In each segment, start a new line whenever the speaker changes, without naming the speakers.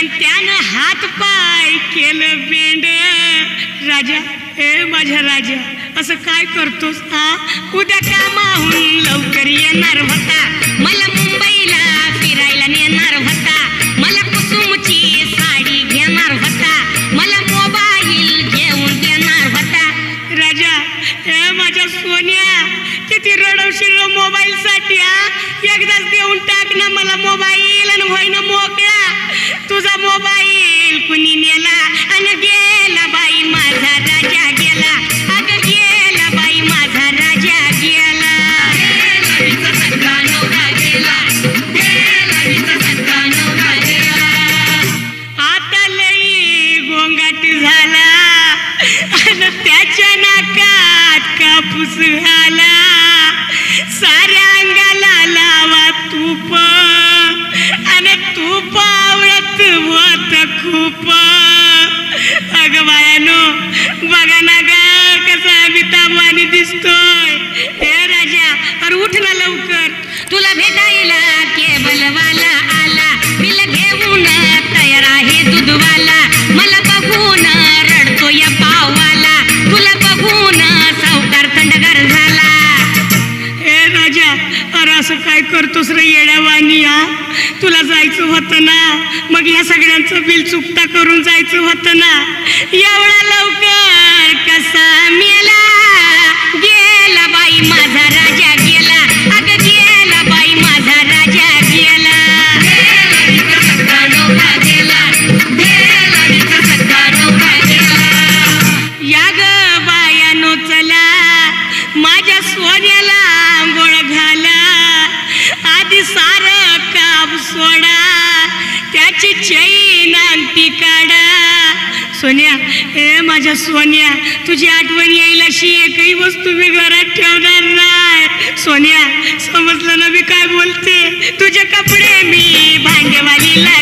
काय केलं बेंड. राजा ए माझ्या राजा असं काय करतोस हा? उद्या कामाहून लवकर येणार होता.
मला मुंबईला फिरायला नेणार होता. मला कुसुमची साडी घेणार होता. मला मोबाईल घेऊन देणार होता.
राजा ए माझ्या सोन्या किती रडवशील मोबाईलसाठी हा? एकदाच देऊन टाक ना मला मोबाईल. we have. करतोस रे येड्यावानी हा? तुला जायचं होतं ना? मग या सगळ्यांचं बिल चुकता करून जायचं होतं ना? एवढा लवकर कसा मेला
गेला बाई माझा
त्याची काढा सोन्या ए माझ्या सोन्या तुझी आठवण येईल अशी एकही वस्तू मी घरात ठेवणार नाही. सोन्या समजलं ना मी काय बोलते? तुझे कपडे मी भांडेवालीला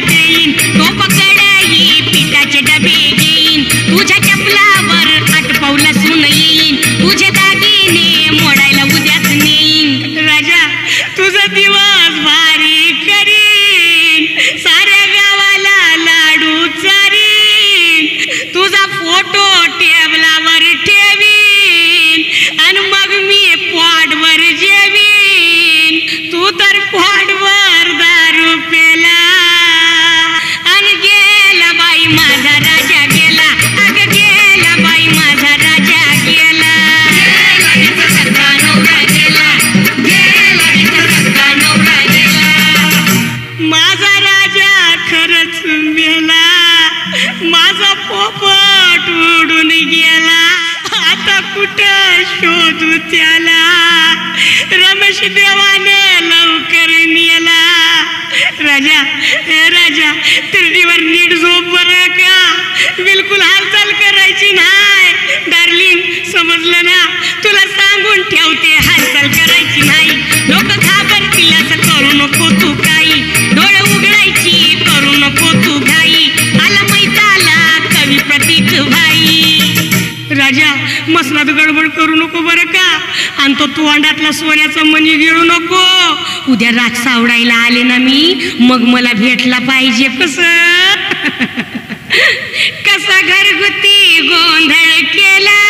देवाने लवकर नेला राजा राजा तिरडीवर नीड ठेवते हालचाल करायची नाही. लोक घाबरतील असं करू नको तू काही. डोळे उघडायची करू नको तू घाई. आला मैताला कवी प्रतीक भाई. राजा मसनात गडबड करू नको बरं का? आणि तो तू अंडातला सोन्याचा मणी गिळू नको. उद्या राग सावडायला आले ना मी मग मला भेटला पाहिजे कस? कसा घरगुती गोंधळ केला?